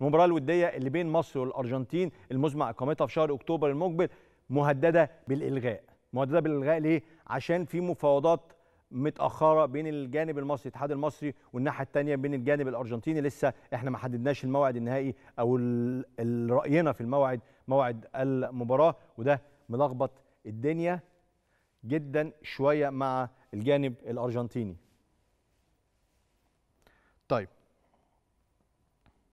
المباراة الودية اللي بين مصر والأرجنتين المزمع اقامتها في شهر أكتوبر المقبل مهددة بالإلغاء. مهددة بالإلغاء ليه؟ عشان في مفاوضات متأخرة بين الجانب المصري الاتحاد المصري والناحية الثانية بين الجانب الأرجنتيني. لسه إحنا ما حددناش الموعد النهائي أو رأينا في الموعد موعد المباراة. وده ملخبط الدنيا جدا شوية مع الجانب الأرجنتيني. طيب